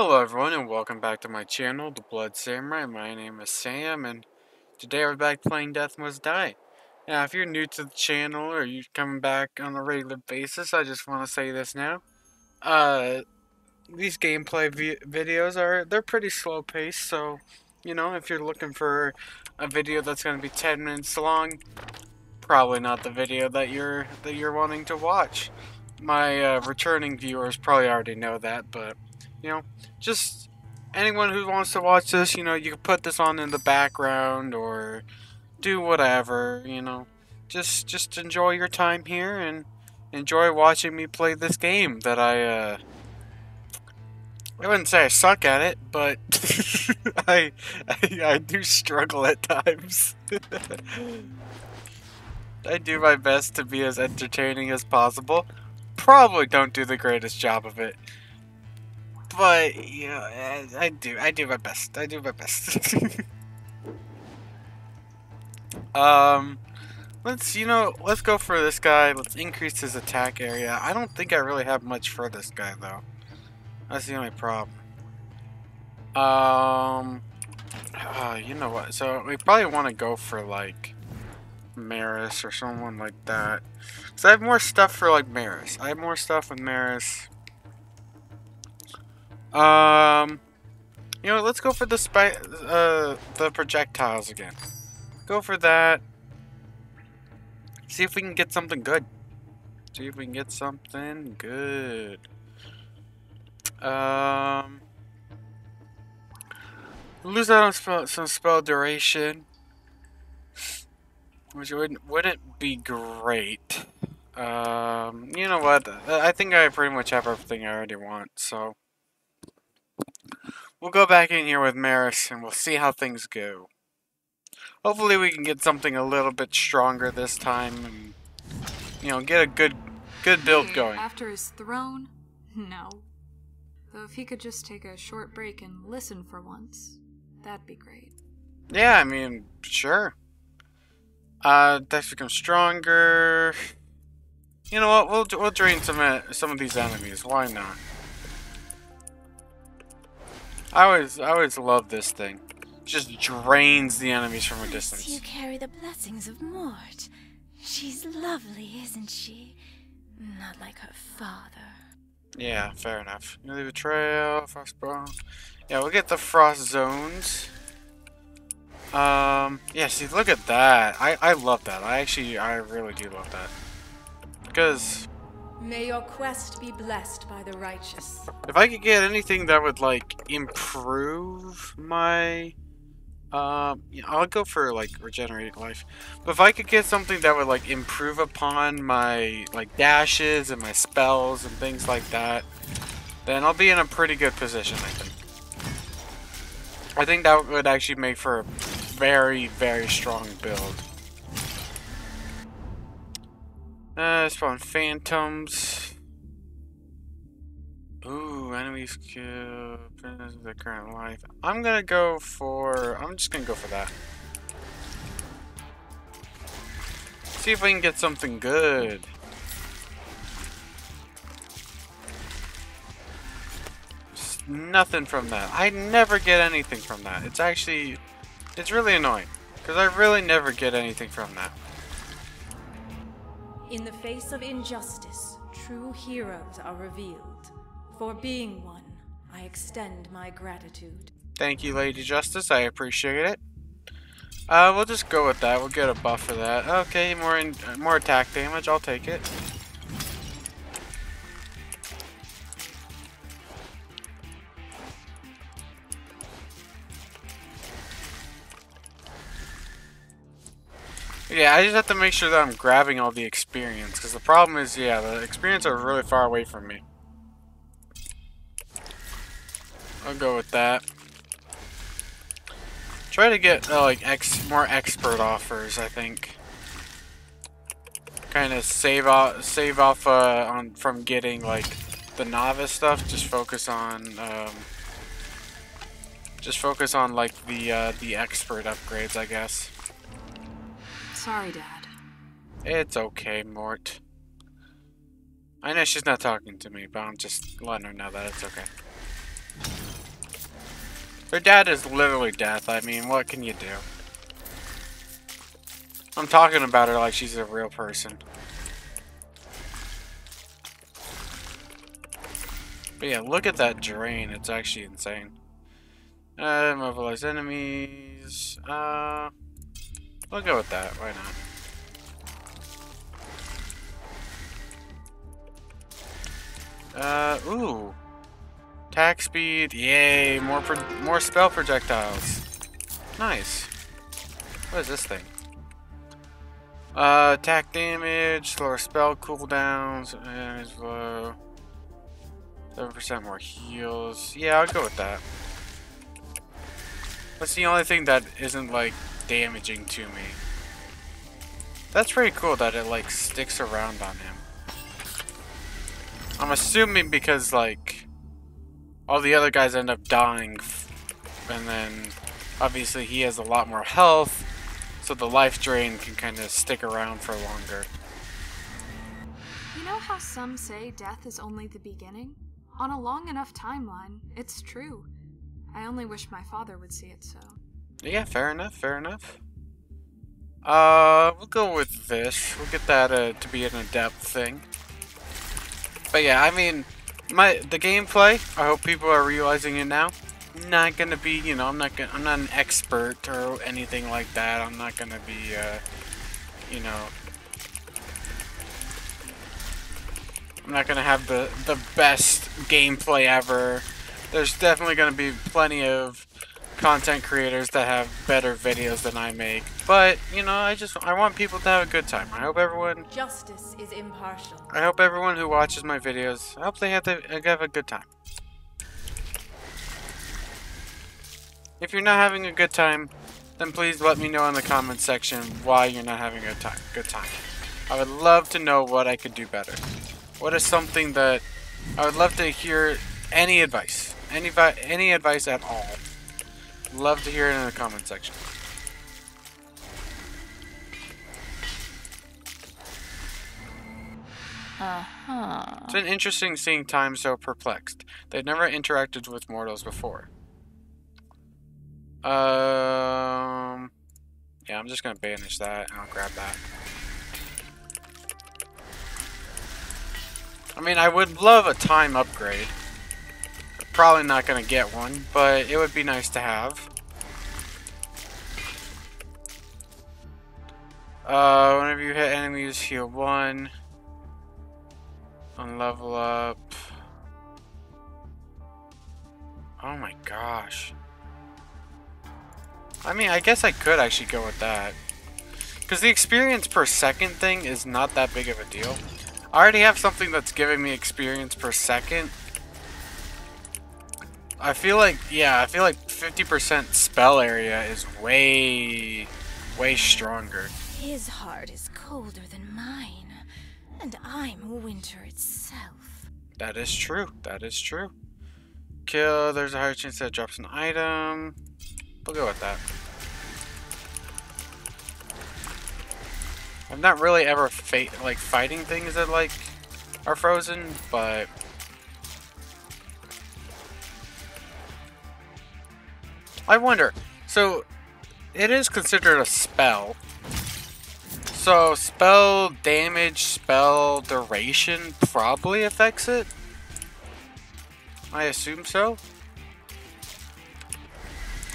Hello everyone and welcome back to my channel, The Blood Samurai. My name is Sam and today we're back playing Death Must Die. Now if you're new to the channel or you're coming back on a regular basis, I just want to say this now. Uh, these gameplay vi videos are, they're pretty slow paced, so, you know, if you're looking for a video that's going to be 10 minutes long, probably not the video that you're, that you're wanting to watch. My uh, returning viewers probably already know that, but you know, just anyone who wants to watch this, you know, you can put this on in the background or do whatever, you know. Just just enjoy your time here and enjoy watching me play this game that I uh I wouldn't say I suck at it, but I, I I do struggle at times. I do my best to be as entertaining as possible. Probably don't do the greatest job of it but you know, I, I do. I do my best. I do my best. um, let's you know, let's go for this guy. Let's increase his attack area. I don't think I really have much for this guy though. That's the only problem. Um, uh, you know what? So we probably want to go for like Merris or someone like that. Cause I have more stuff for like Merris. I have more stuff with Merris. Um, you know, let's go for the spy, uh, the projectiles again. Go for that. See if we can get something good. See if we can get something good. Um, lose out on spell, some spell duration, which wouldn't wouldn't be great. Um, you know what? I think I pretty much have everything I already want, so. We'll go back in here with Merris and we'll see how things go. Hopefully we can get something a little bit stronger this time and, you know, get a good good build going. After his throne? No. Though if he could just take a short break and listen for once, that'd be great. Yeah, I mean, sure. Uh, Dex becomes stronger. You know what? We'll we'll drain some uh, some of these enemies. Why not? I always, I always love this thing. It just drains the enemies from a distance. You carry the blessings of Mort. She's lovely, isn't she? Not like her father. Yeah, fair enough. You leave a trail, frostbone. Yeah, we'll get the frost zones. Um, yeah, see, look at that. I, I love that. I actually, I really do love that. Because May your quest be blessed by the righteous. If I could get anything that would like improve my um yeah, I'll go for like regenerating life. But if I could get something that would like improve upon my like dashes and my spells and things like that, then I'll be in a pretty good position, I think. I think that would actually make for a very, very strong build. Uh, spawn phantoms. Ooh, enemies kill the current life. I'm gonna go for. I'm just gonna go for that. See if we can get something good. Nothing from that. I never get anything from that. It's actually. It's really annoying. Because I really never get anything from that. In the face of injustice, true heroes are revealed. For being one, I extend my gratitude. Thank you, Lady Justice. I appreciate it. Uh, we'll just go with that. We'll get a buff for that. Okay, more in, more attack damage. I'll take it. Yeah, I just have to make sure that I'm grabbing all the experience, because the problem is, yeah, the experience are really far away from me. I'll go with that. Try to get, uh, like, ex more expert offers, I think. Kind of save off, save off, uh, on, from getting, like, the novice stuff, just focus on, um, just focus on, like, the, uh, the expert upgrades, I guess. Sorry, Dad. It's okay, Mort. I know she's not talking to me, but I'm just letting her know that it's okay. Her dad is literally death. I mean, what can you do? I'm talking about her like she's a real person. But yeah, look at that drain. It's actually insane. Uh, mobilize enemies. Uh, we'll go with that. Why not? Uh, ooh. Attack speed. Yay, more more spell projectiles. Nice. What is this thing? Uh, attack damage, slower spell cooldowns, and low. 7% more heals. Yeah, I'll go with that. That's the only thing that isn't, like, damaging to me. That's pretty cool that it, like, sticks around on him. I'm assuming because, like, all the other guys end up dying, and then, obviously, he has a lot more health, so the life drain can kind of stick around for longer. You know how some say death is only the beginning? On a long enough timeline, it's true. I only wish my father would see it so. Yeah, fair enough, fair enough. Uh, we'll go with this. We'll get that uh, to be an adept thing. But yeah, I mean, my the gameplay. I hope people are realizing it now. I'm not gonna be, you know, I'm not gonna, I'm not an expert or anything like that. I'm not gonna be, uh, you know, I'm not gonna have the the best gameplay ever. There's definitely gonna be plenty of content creators that have better videos than I make. But, you know, I just I want people to have a good time. I hope everyone Justice is impartial. I hope everyone who watches my videos, I hope they have, to, uh, have a good time. If you're not having a good time, then please let me know in the comment section why you're not having a time, good time. I would love to know what I could do better. What is something that I would love to hear any advice, any any advice at all. Love to hear it in the comment section. Uh-huh. It's been interesting seeing time so perplexed. They'd never interacted with mortals before. Um, yeah, I'm just gonna banish that and I'll grab that. I mean, I would love a time upgrade. Probably not going to get one, but it would be nice to have. Uh, whenever you hit enemies, heal one. On level up. Oh my gosh. I mean, I guess I could actually go with that. Because the experience per second thing is not that big of a deal. I already have something that's giving me experience per second. I feel like, yeah, I feel like 50% spell area is way, way stronger. His heart is colder than mine, and I'm winter itself. That is true. That is true. Kill, there's a higher chance that it drops an item. We'll go with that. I'm not really ever like fighting things that like are frozen, but I wonder. So it is considered a spell. So spell damage, spell duration probably affects it. I assume so.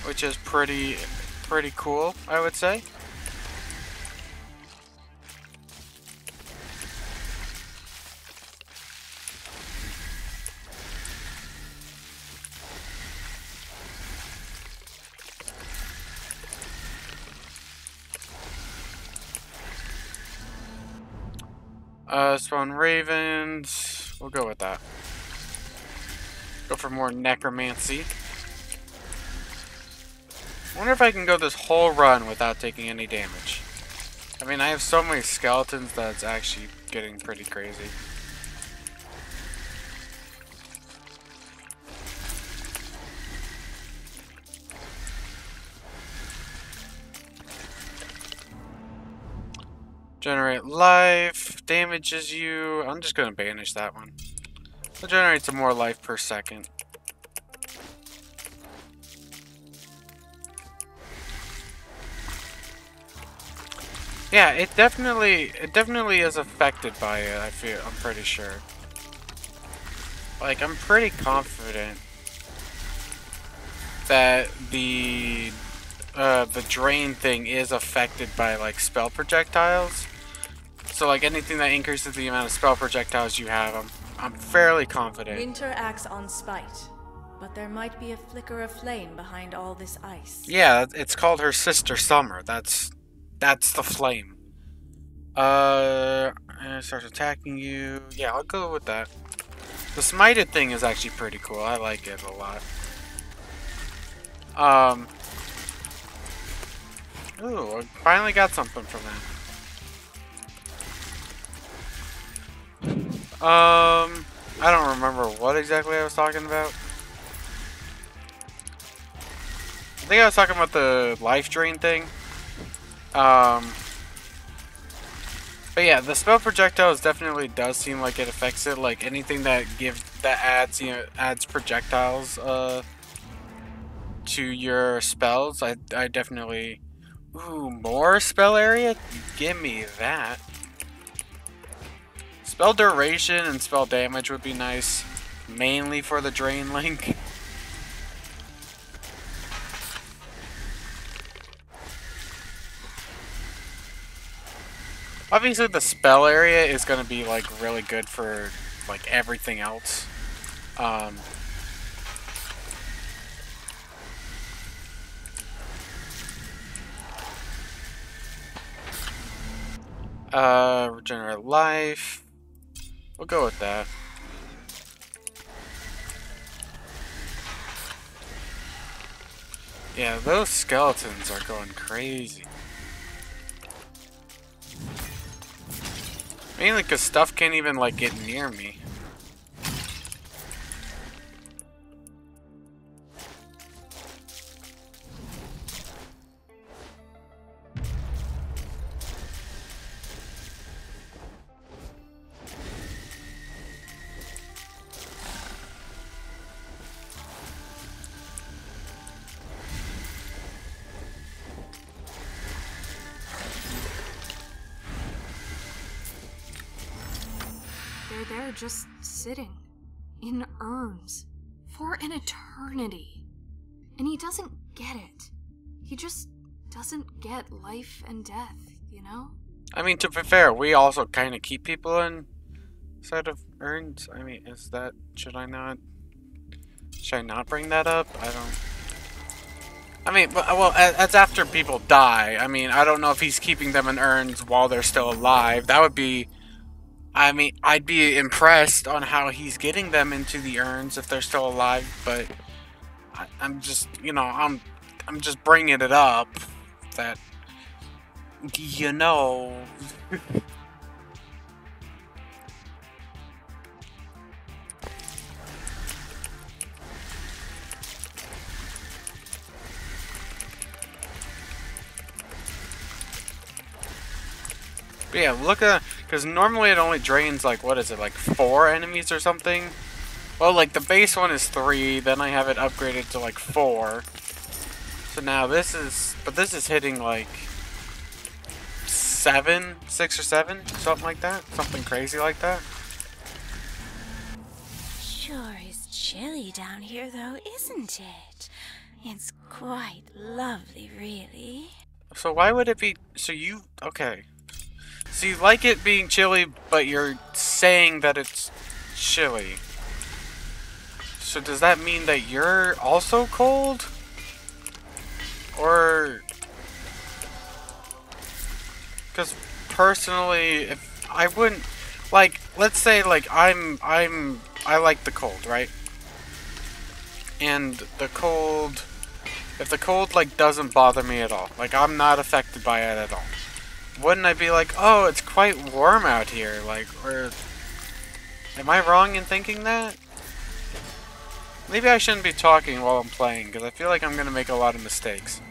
Which is pretty pretty cool, I would say. Uh, spawn ravens. We'll go with that. Go for more necromancy. Wonder if I can go this whole run without taking any damage. I mean, I have so many skeletons that it's actually getting pretty crazy. Generate life, damages you. I'm just going to banish that one. It generates some more life per second. Yeah, it definitely it definitely is affected by it, I feel I'm pretty sure. Like I'm pretty confident that the uh, the drain thing is affected by like spell projectiles. So like anything that increases the amount of spell projectiles you have, I'm I'm fairly confident. Winter acts on spite, but there might be a flicker of flame behind all this ice. Yeah, it's called her sister Summer. That's that's the flame. Uh, and it starts attacking you. Yeah, I'll go with that. The smited thing is actually pretty cool. I like it a lot. Um. Ooh, I finally got something from that. Um, I don't remember what exactly I was talking about. I think I was talking about the life drain thing. Um, but yeah, the spell projectiles definitely does seem like it affects it. Like anything that gives that adds you know adds projectiles uh to your spells. I I definitely ooh more spell area. Give me that. Spell duration and spell damage would be nice, mainly for the drain link. Obviously, the spell area is going to be like really good for like everything else. Um, uh, regenerate life. We'll go with that. Yeah, those skeletons are going crazy. Mainly because stuff can't even, like, get near me. They're there just sitting in urns for an eternity. And he doesn't get it. He just doesn't get life and death, you know? I mean, to be fair, we also kind of keep people inside of urns. I mean, is that... Should I not... Should I not bring that up? I don't... I mean, well, that's after people die. I mean, I don't know if he's keeping them in urns while they're still alive. That would be... I mean, I'd be impressed on how he's getting them into the urns if they're still alive, but... I, I'm just, you know, I'm... I'm just bringing it up that... You know... But yeah, look at because normally it only drains like what is it like four enemies or something. Well, like the base one is three, then I have it upgraded to like four. So now this is, but this is hitting like seven, six or seven, something like that, something crazy like that. Sure is chilly down here, though, isn't it? It's quite lovely, really. So why would it be? So you okay? So you like it being chilly, but you're saying that it's chilly. So does that mean that you're also cold? Or because personally, if I wouldn't like, let's say like I'm I'm I like the cold, right? And the cold, if the cold like doesn't bother me at all, like I'm not affected by it at all, wouldn't I be like, oh, it's quite warm out here, like, or am I wrong in thinking that? Maybe I shouldn't be talking while I'm playing, because I feel like I'm going to make a lot of mistakes.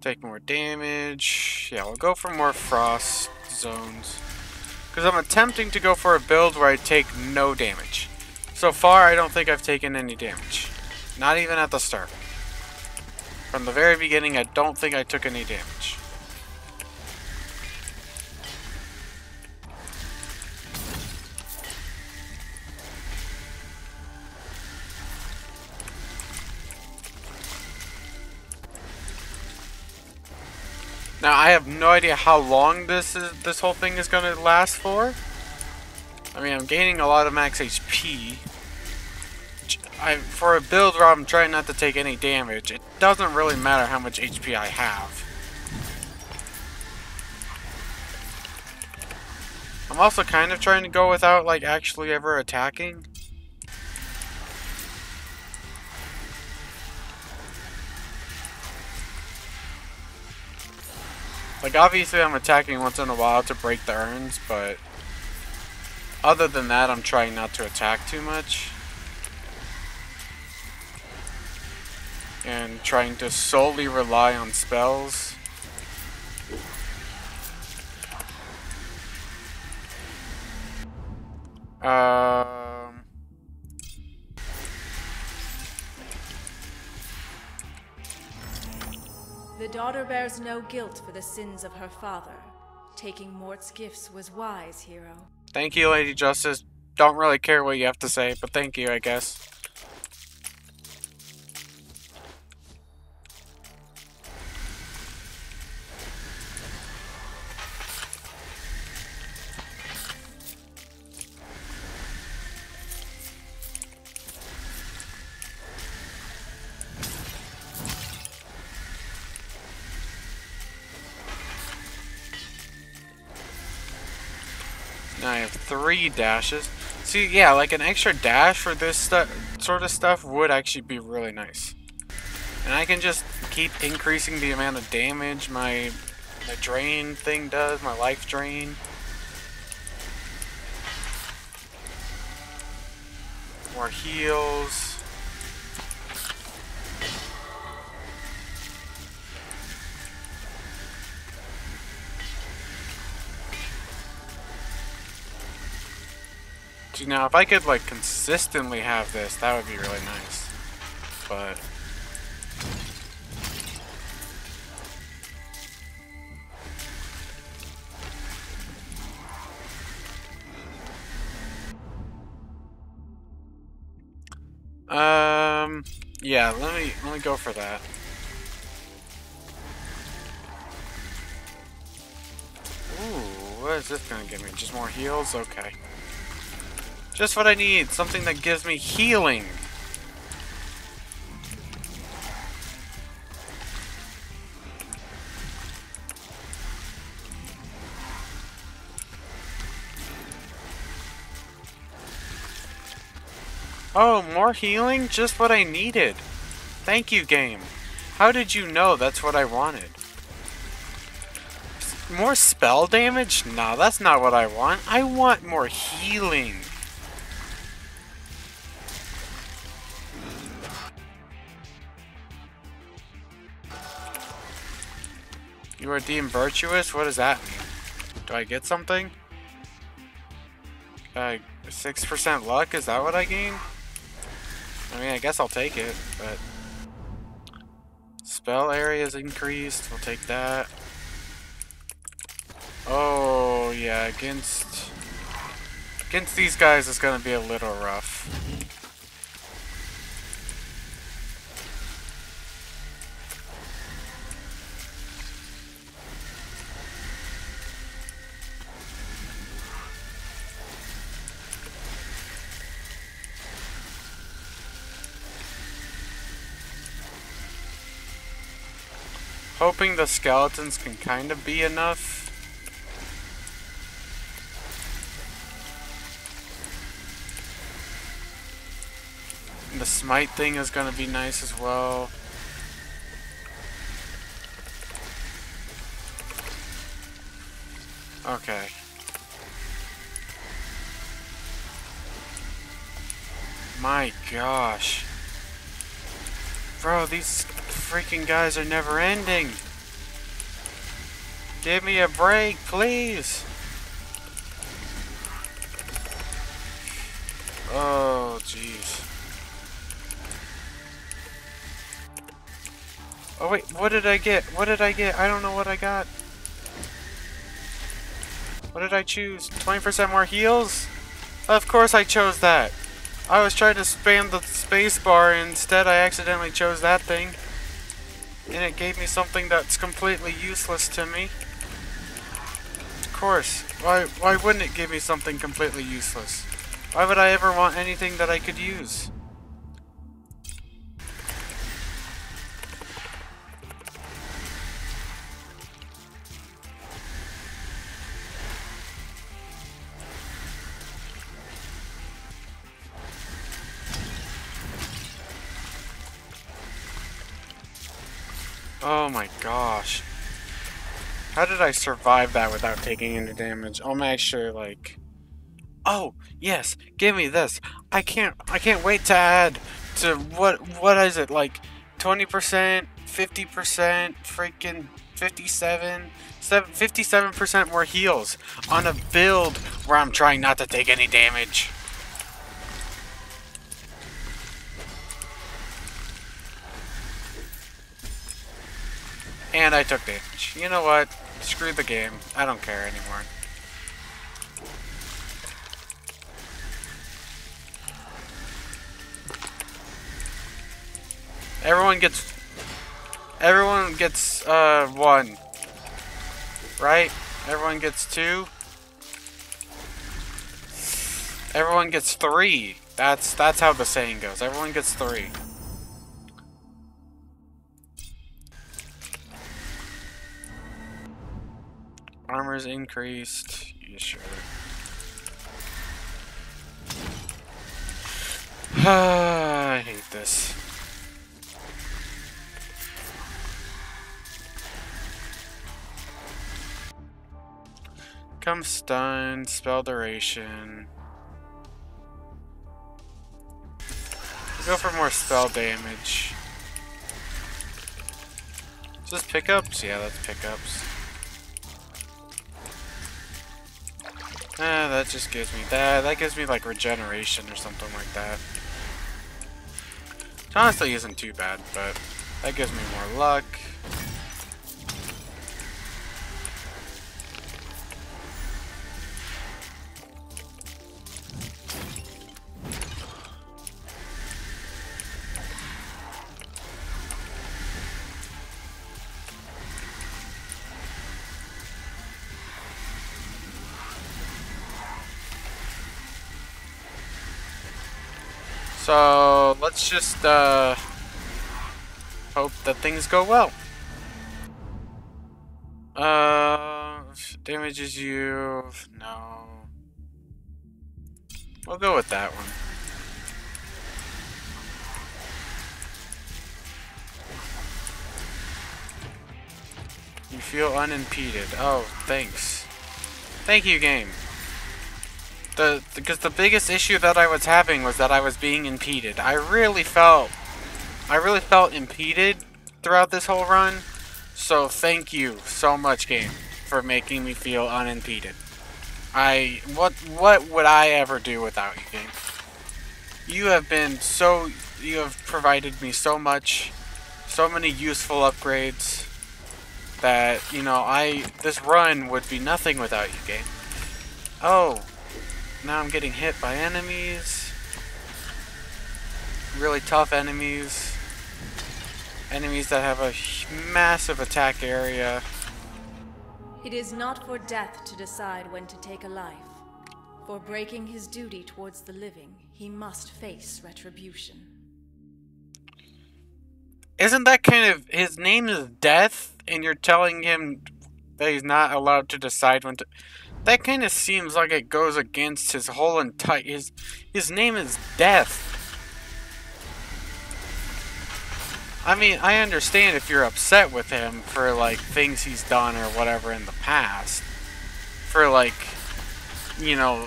Take more damage. Yeah, we'll go for more frost zones. Because I'm attempting to go for a build where I take no damage. So far, I don't think I've taken any damage. Not even at the start. From the very beginning, I don't think I took any damage. Now I have no idea how long this is this whole thing is gonna last for. I mean I'm gaining a lot of max HP. I, for a build where I'm trying not to take any damage, it doesn't really matter how much HP I have. I'm also kind of trying to go without like actually ever attacking. Like, obviously I'm attacking once in a while to break the urns, but... Other than that, I'm trying not to attack too much. And trying to solely rely on spells. Uh... The daughter bears no guilt for the sins of her father. Taking Mort's gifts was wise, hero. Thank you, Lady Justice. Don't really care what you have to say, but thank you, I guess. Three dashes. See, yeah, like an extra dash for this sort of stuff would actually be really nice. And I can just keep increasing the amount of damage my, my drain thing does, my life drain. More heals. See, now if I could like consistently have this, that would be really nice. But Um, yeah, let me let me go for that. Ooh, what is this gonna give me? Just more heals? Okay. Just what I need. Something that gives me healing. Oh, more healing? Just what I needed. Thank you, game. How did you know that's what I wanted? More spell damage? Nah, that's not what I want. I want more healing. You are deemed virtuous? What does that mean? Do I get something? Uh, 6% luck? Is that what I gain? I mean, I guess I'll take it, but... Spell area is increased. We'll take that. Oh, yeah, against... Against these guys is gonna be a little rough. Hoping the skeletons can kind of be enough. And the smite thing is going to be nice as well. Okay. My gosh. Bro, these freaking guys are never ending. Give me a break, please. Oh, jeez. Oh wait, what did I get? What did I get? I don't know what I got. What did I choose? 20% more heals? Of course I chose that. I was trying to spam the spacebar instead I accidentally chose that thing. And it gave me something that's completely useless to me. Course. Why, why wouldn't it give me something completely useless? Why would I ever want anything that I could use? Oh my gosh. How did I survive that without taking any damage? I'll make sure, like... Oh, yes, give me this. I can't, I can't wait to add to, what, what is it, like, 20%, 50%, freaking 57, 57% more heals on a build where I'm trying not to take any damage. And I took damage. You know what? Screw the game. I don't care anymore. Everyone gets... Everyone gets, uh, one. Right? Everyone gets two. Everyone gets three. That's, that's how the saying goes. Everyone gets three. Armor's increased. Yeah, sure. I hate this. Come stun, spell duration. Go for more spell damage. Is this pickups? Yeah, that's pickups. Ah, that just gives me that. That gives me like regeneration or something like that. Which honestly isn't too bad, but that gives me more luck. So let's just uh, hope that things go well. Uh, damages you. No. We'll go with that one. You feel unimpeded. Oh, thanks. Thank you, game the because the biggest issue that I was having was that I was being impeded. I really felt I really felt impeded throughout this whole run. So thank you so much game for making me feel unimpeded. I what what would I ever do without you game? You have been so you have provided me so much so many useful upgrades that you know I this run would be nothing without you game. Oh, now I'm getting hit by enemies. Really tough enemies. Enemies that have a massive attack area. It is not for death to decide when to take a life. For breaking his duty towards the living, he must face retribution. Isn't that kind of his name is Death, and you're telling him that he's not allowed to decide when to. That kind of seems like it goes against his whole entire... His, his name is Death. I mean, I understand if you're upset with him for, like, things he's done or whatever in the past. For, like, you know,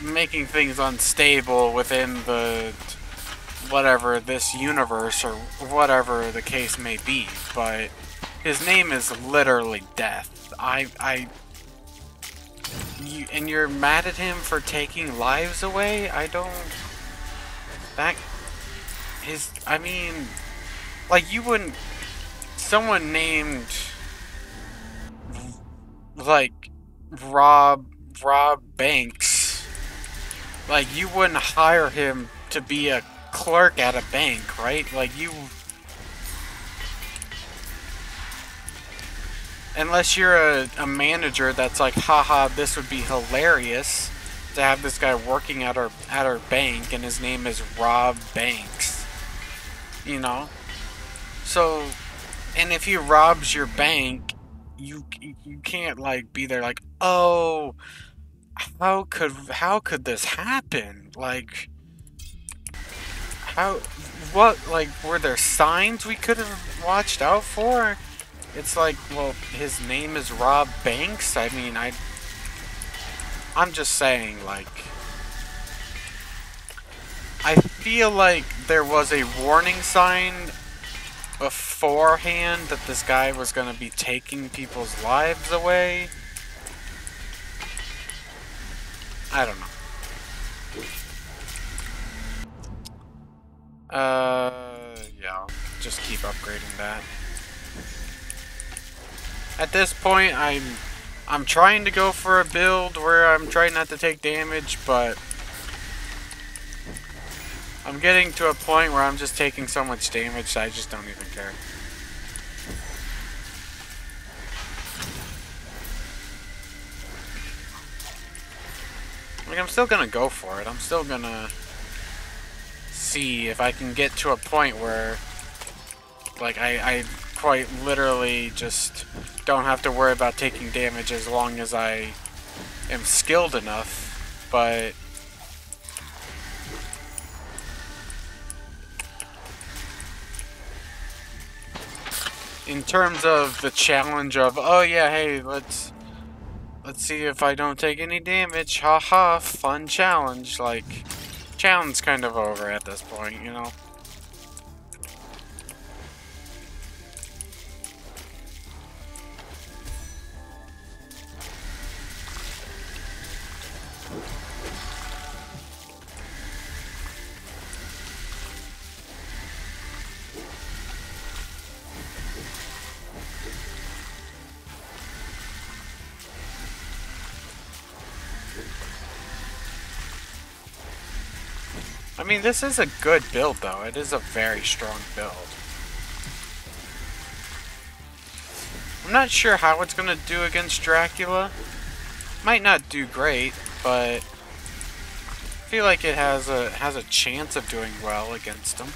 making things unstable within the whatever this universe or whatever the case may be but his name is literally death i i you, and you're mad at him for taking lives away? I don't... That... His... I mean... Like, you wouldn't... Someone named... Like... Rob... Rob Banks. Like, you wouldn't hire him to be a clerk at a bank, right? Like, you... unless you're a, a manager that's like, haha, this would be hilarious to have this guy working at our at our bank, and his name is Rob Banks. You know, so, and if he robs your bank, you you can't like be there like, oh, how could how could this happen? Like, how what like were there signs we could have watched out for? It's like, well, his name is Rob Banks. I mean, I I'm just saying, like, I feel like there was a warning sign beforehand that this guy was going to be taking people's lives away. I don't know. Uh, yeah, just keep upgrading that. At this point, I'm I'm trying to go for a build where I'm trying not to take damage, but I'm getting to a point where I'm just taking so much damage I just don't even care. Like, I'm still gonna go for it. I'm still gonna see if I can get to a point where, like, I, I quite literally just don't have to worry about taking damage as long as I am skilled enough, but... In terms of the challenge of, oh yeah, hey, let's let's see if I don't take any damage, haha, fun challenge, like, challenge kind of over at this point, you know? I mean, this is a good build, though. It is a very strong build. I'm not sure how it's going to do against Dracula. Might not do great, but I feel like it has a has a chance of doing well against him.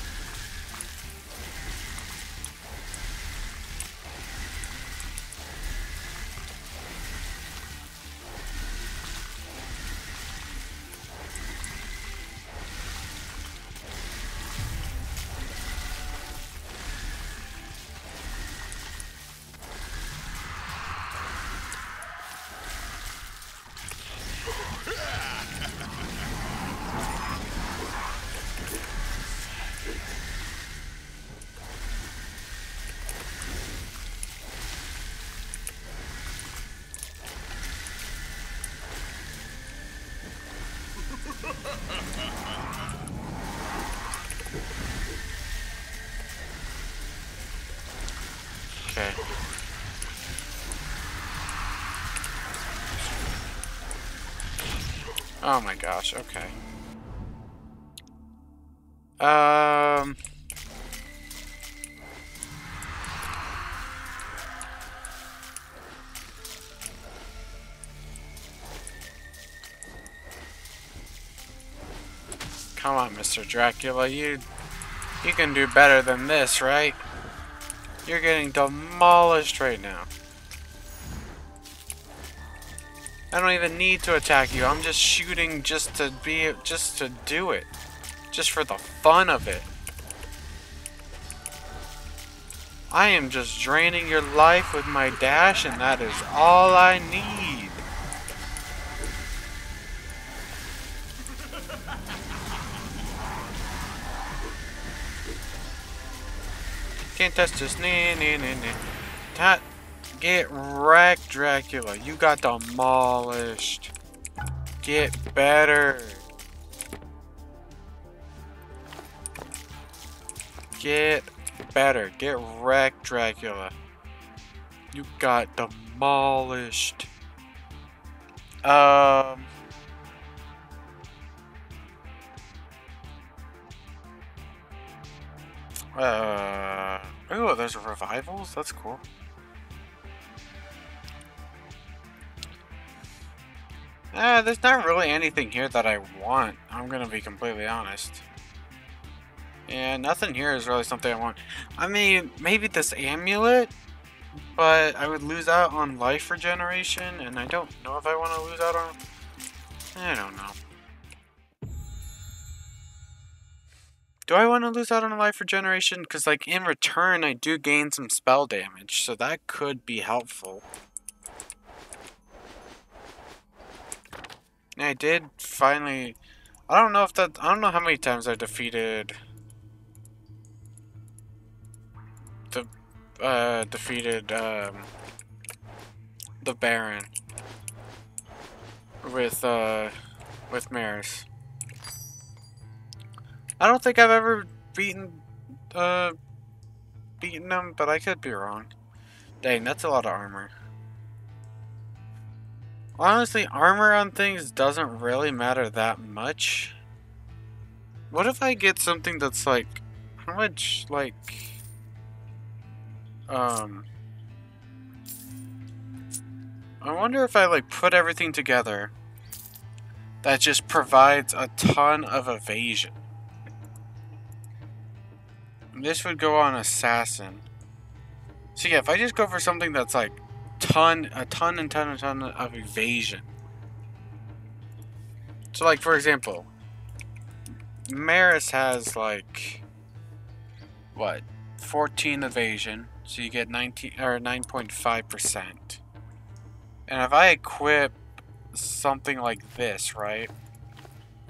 Oh my gosh, okay. Um... Come on, Mr. Dracula, you you can do better than this, right? You're getting demolished right now. I don't even need to attack you. I'm just shooting just to be just to do it. Just for the fun of it. I am just draining your life with my dash and that is all I need. Can't touch this. Nah, nah, nah, nah. That, get wrecked, Dracula. You got demolished. Get better. Get better. Get wrecked, Dracula. You got demolished. Um... Uh, oh, there's revivals? That's cool. Uh, there's not really anything here that I want. I'm gonna be completely honest. Yeah, nothing here is really something I want. I mean, maybe this amulet, but I would lose out on life regeneration, and I don't know if I want to lose out on... I don't know. Do I want to lose out on life regeneration? Because, like, in return, I do gain some spell damage, so that could be helpful. And I did finally... I don't know if that... I don't know how many times I defeated... The... Uh, defeated, um... The Baron. With, uh... With Merris. I don't think I've ever beaten... Uh... Beaten him, but I could be wrong. Dang, that's a lot of armor. Honestly, armor on things doesn't really matter that much. What if I get something that's like, how much, like, um, I wonder if I, like, put everything together that just provides a ton of evasion. This would go on Assassin. So yeah, if I just go for something that's like ton, a ton and ton and ton of evasion. So, like, for example, Merris has, like, what, 14 evasion, so you get 19, or 9.5%. And if I equip something like this, right,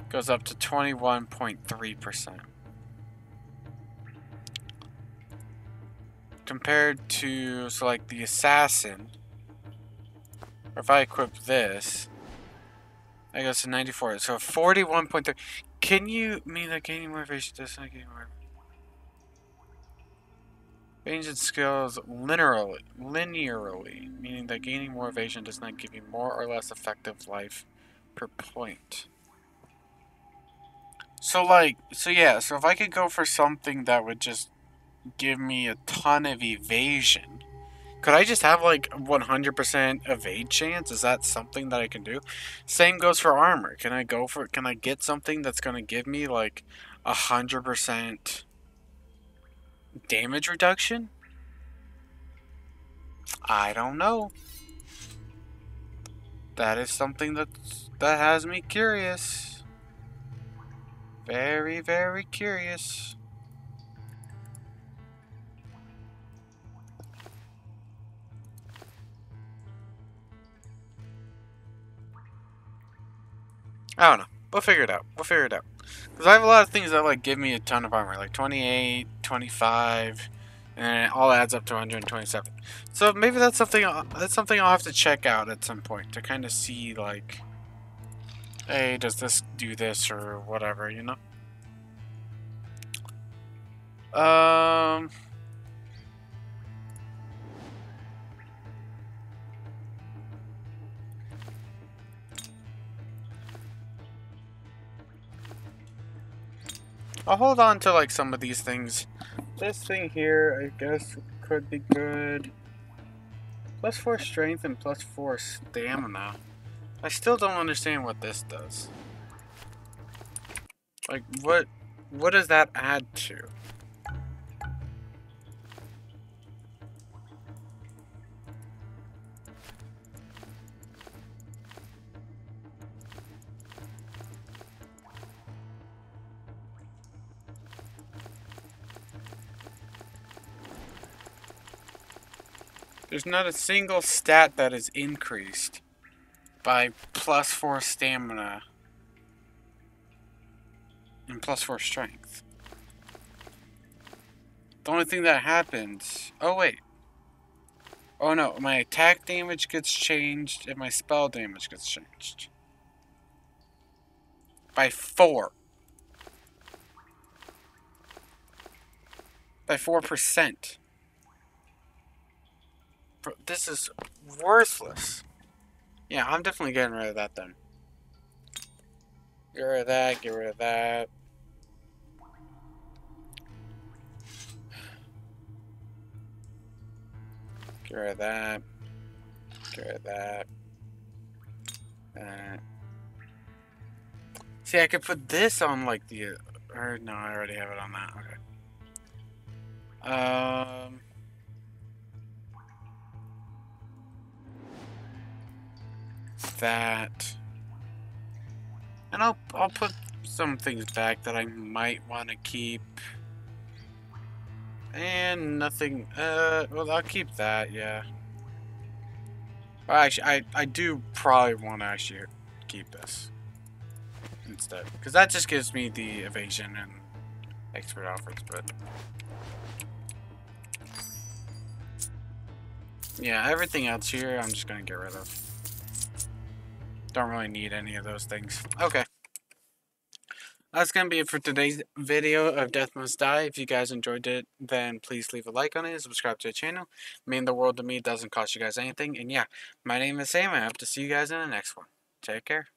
goes up to 21.3%. Compared to, so like the Assassin, or if I equip this, that goes to 94. So 41.3. Can you mean that gaining more evasion does not gain more? And skills linearly, linearly, meaning that gaining more evasion does not give you more or less effective life per point. So like, so yeah, so if I could go for something that would just give me a ton of evasion, could I just have like 100% evade chance? Is that something that I can do? Same goes for armor. Can I go for can I get something that's going to give me like 100% damage reduction? I don't know. That is something that that has me curious. Very, very curious. I don't know. We'll figure it out. We'll figure it out. Because I have a lot of things that like give me a ton of armor, like 28, 25, and it all adds up to 127. So maybe that's something that's something I'll have to check out at some point to kind of see like, hey, does this do this or whatever, you know? Um. I'll hold on to like some of these things. This thing here, I guess, could be good. Plus 4 strength and plus 4 stamina. I still don't understand what this does. Like, what, what does that add to? There's not a single stat that is increased by plus 4 stamina and plus 4 strength. The only thing that happens... Oh, wait. Oh, no. My attack damage gets changed and my spell damage gets changed. By 4. By 4%. This is worthless. Yeah, I'm definitely getting rid of that then. Get rid of that, get rid of that. Get rid of that. Get rid of that. See, I could put this on like the, or no, I already have it on that. Okay. Um. That. And I'll I'll put some things back that I might want to keep. And nothing. Uh, well, I'll keep that. Yeah. Well, actually, I I do probably want to actually keep this instead, because that just gives me the evasion and expert offers. But yeah, everything else here, I'm just gonna get rid of. Don't really need any of those things. Okay. That's going to be it for today's video of Death Must Die. If you guys enjoyed it, then please leave a like on it, and subscribe to the channel. Mean the world to me. Doesn't cost you guys anything. And yeah, my name is Sam. I hope to see you guys in the next one. Take care.